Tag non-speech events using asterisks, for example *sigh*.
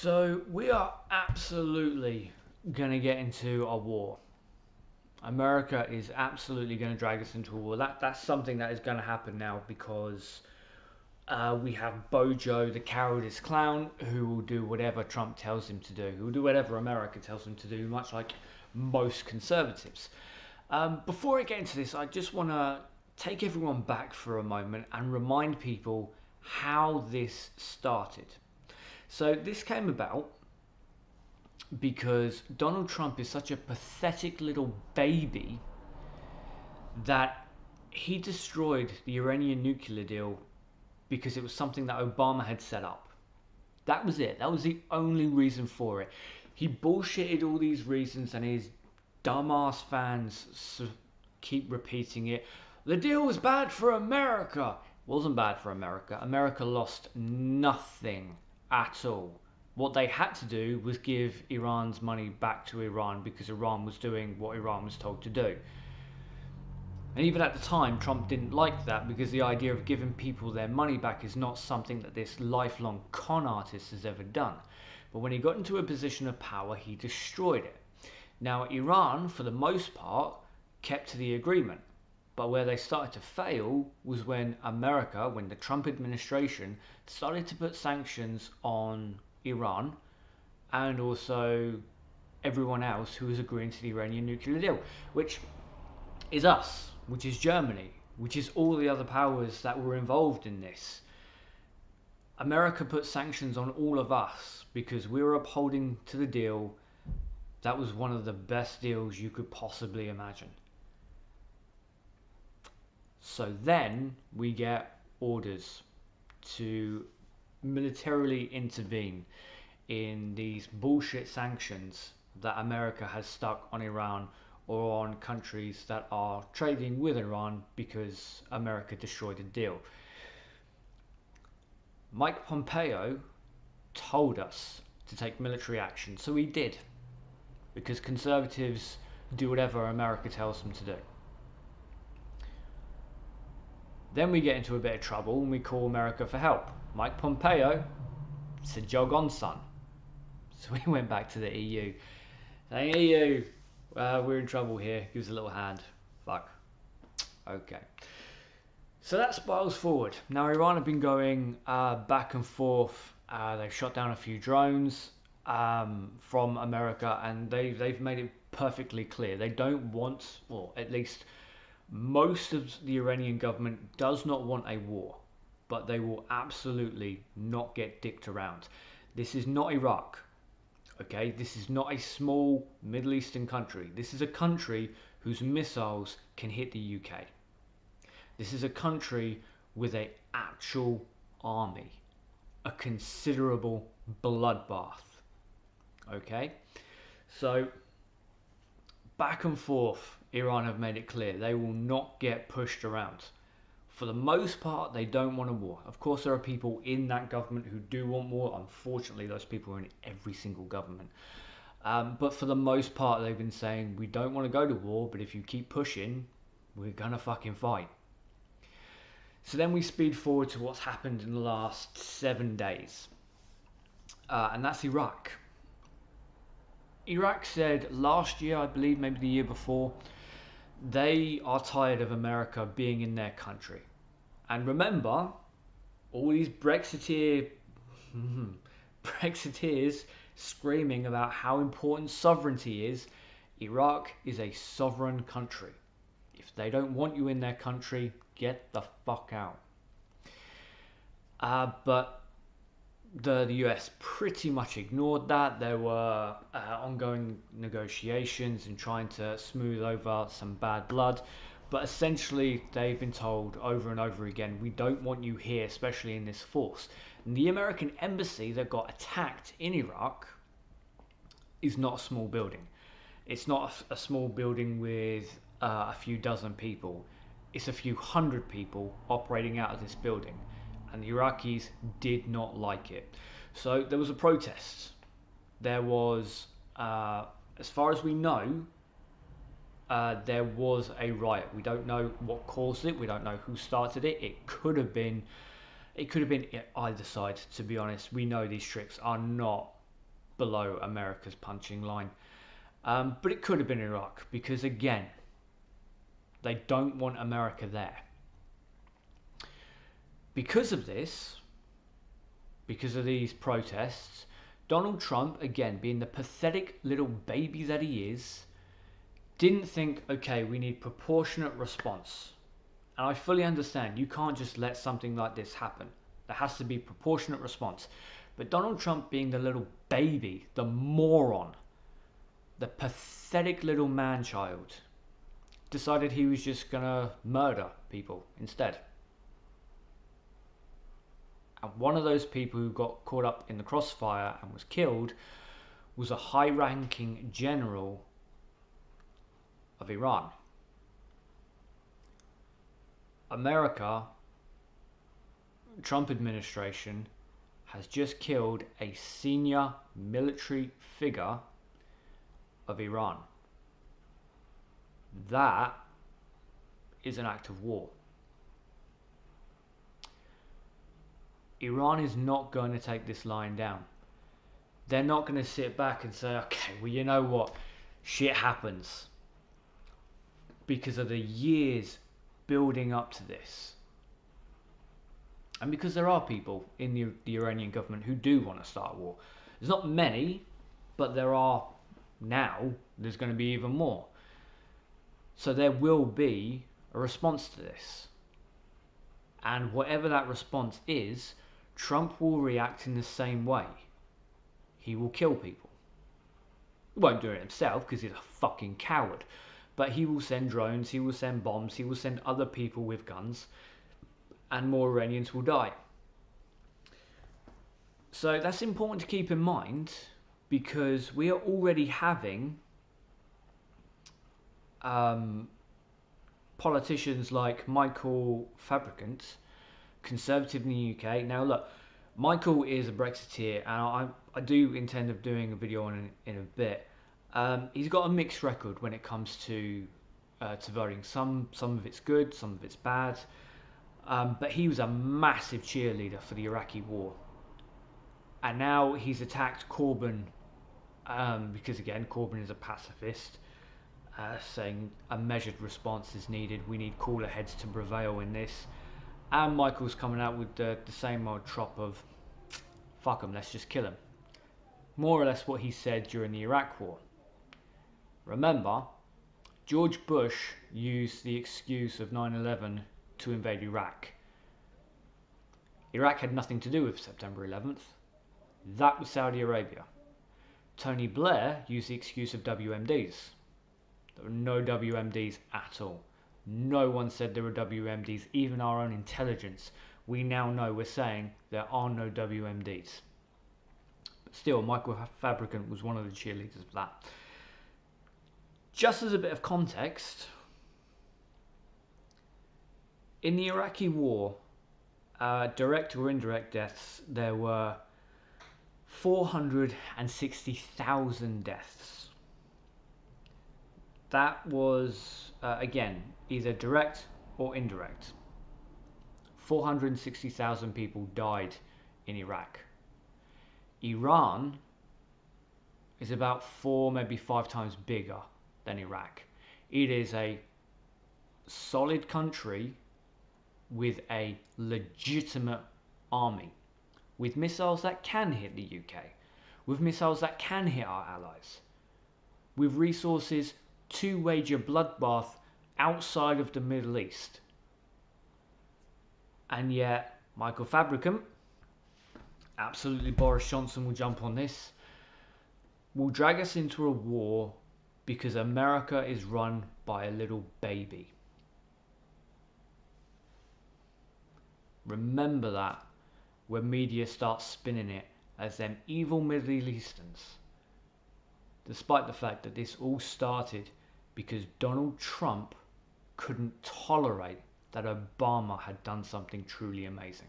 So we are absolutely going to get into a war. America is absolutely going to drag us into a war. That that's something that is going to happen now because uh, we have Bojo, the cowardice clown, who will do whatever Trump tells him to do. Who will do whatever America tells him to do, much like most conservatives. Um, before I get into this, I just want to take everyone back for a moment and remind people how this started. So this came about because Donald Trump is such a pathetic little baby that he destroyed the Iranian nuclear deal because it was something that Obama had set up. That was it. That was the only reason for it. He bullshitted all these reasons, and his dumbass fans keep repeating it. The deal was bad for America. It wasn't bad for America. America lost nothing at all. What they had to do was give Iran's money back to Iran because Iran was doing what Iran was told to do. And even at the time, Trump didn't like that because the idea of giving people their money back is not something that this lifelong con artist has ever done. But when he got into a position of power, he destroyed it. Now, Iran, for the most part, kept to the agreement. But where they started to fail was when America, when the Trump administration started to put sanctions on Iran and also everyone else who was agreeing to the Iranian nuclear deal, which is us which is Germany, which is all the other powers that were involved in this. America put sanctions on all of us because we were upholding to the deal that was one of the best deals you could possibly imagine. So then we get orders to militarily intervene in these bullshit sanctions that America has stuck on Iran or on countries that are trading with Iran because America destroyed the deal. Mike Pompeo told us to take military action, so we did, because conservatives do whatever America tells them to do. Then we get into a bit of trouble and we call America for help. Mike Pompeo said, jog on, son. So we *laughs* went back to the EU, saying, EU, uh, we're in trouble here. Give us a little hand. Fuck. Okay. So that spirals forward. Now, Iran have been going uh, back and forth. Uh, they've shot down a few drones um, from America, and they, they've made it perfectly clear they don't want, or at least most of the Iranian government does not want a war, but they will absolutely not get dicked around. This is not Iraq. Okay, this is not a small Middle Eastern country. This is a country whose missiles can hit the UK. This is a country with an actual army, a considerable bloodbath. Okay, so back and forth, Iran have made it clear they will not get pushed around for the most part, they don't want a war. Of course, there are people in that government who do want war. Unfortunately, those people are in every single government. Um, but for the most part, they've been saying, we don't want to go to war, but if you keep pushing, we're going to fucking fight. So then we speed forward to what's happened in the last seven days. Uh, and that's Iraq. Iraq said last year, I believe, maybe the year before, they are tired of America being in their country. And remember, all these Brexiteer *laughs* Brexiteers screaming about how important sovereignty is. Iraq is a sovereign country. If they don't want you in their country, get the fuck out. Uh, but the, the US pretty much ignored that. There were uh, ongoing negotiations and trying to smooth over some bad blood. But essentially, they've been told over and over again, we don't want you here, especially in this force. And the American embassy that got attacked in Iraq is not a small building. It's not a, a small building with uh, a few dozen people. It's a few hundred people operating out of this building and the Iraqis did not like it. So there was a protest. There was, uh, as far as we know, uh, there was a riot. We don't know what caused it. We don't know who started it. It could have been, it could have been either side. To be honest, we know these tricks are not below America's punching line. Um, but it could have been Iraq because, again, they don't want America there. Because of this, because of these protests, Donald Trump, again, being the pathetic little baby that he is, didn't think, okay, we need proportionate response. And I fully understand you can't just let something like this happen. There has to be proportionate response. But Donald Trump being the little baby, the moron, the pathetic little man child, decided he was just gonna murder people instead. And one of those people who got caught up in the crossfire and was killed was a high ranking general of Iran. America, Trump administration, has just killed a senior military figure of Iran. That is an act of war. Iran is not going to take this line down. They're not going to sit back and say, okay, well, you know what? Shit happens. Because of the years building up to this. And because there are people in the, the Iranian government who do want to start a war. There's not many, but there are now. There's going to be even more. So there will be a response to this. And whatever that response is, Trump will react in the same way. He will kill people. He won't do it himself because he's a fucking coward. But he will send drones, he will send bombs, he will send other people with guns, and more Iranians will die. So that's important to keep in mind because we are already having um, politicians like Michael Fabricant conservative in the UK. Now, look, Michael is a Brexiteer, and I, I do intend of doing a video on it in a bit. Um, he's got a mixed record when it comes to uh, to voting. Some some of it's good, some of it's bad. Um, but he was a massive cheerleader for the Iraqi war, and now he's attacked Corbyn um, because again Corbyn is a pacifist, uh, saying a measured response is needed. We need cooler heads to prevail in this and Michael's coming out with the, the same old trop of fuck him, let's just kill him. More or less what he said during the Iraq War. Remember, George Bush used the excuse of 9 11 to invade Iraq. Iraq had nothing to do with September 11th. That was Saudi Arabia. Tony Blair used the excuse of WMDs. There were no WMDs at all. No one said there were WMDs, even our own intelligence. We now know we're saying there are no WMDs. But still, Michael Fabricant was one of the cheerleaders of that. Just as a bit of context, in the Iraqi war, uh, direct or indirect deaths, there were 460,000 deaths. That was, uh, again, either direct or indirect. 460,000 people died in Iraq. Iran is about four, maybe five times bigger than Iraq. It is a solid country with a legitimate army, with missiles that can hit the UK, with missiles that can hit our allies, with resources to wage a bloodbath outside of the Middle East. And yet, Michael Fabricant, absolutely Boris Johnson will jump on this, will drag us into a war because America is run by a little baby. Remember that when media starts spinning it as them evil Middle Easterns. Despite the fact that this all started because Donald Trump couldn't tolerate that Obama had done something truly amazing.